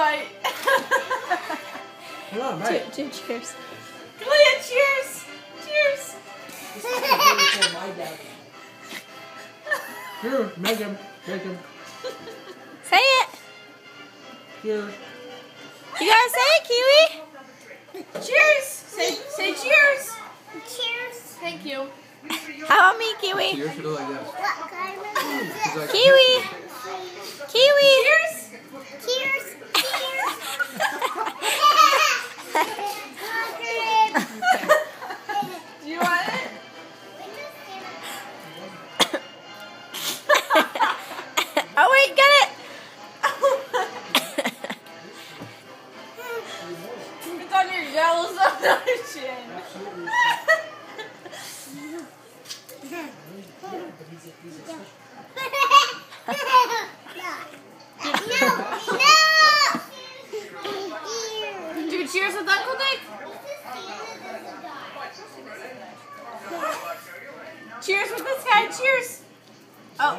bite. Come on, Two, right. two cheers. Kalia, cheers. Cheers. Here, make him. Make him. Say it. Here. You gotta say it, Kiwi. Cheers. Say, say cheers. Cheers. Thank you. How about me, Kiwi? Yours should go like this. What kind of She's like, Kiwi. Kiwi. It's on your yellow on your chin. Do cheers with Uncle. Cheers with this guy. Cheers. Oh.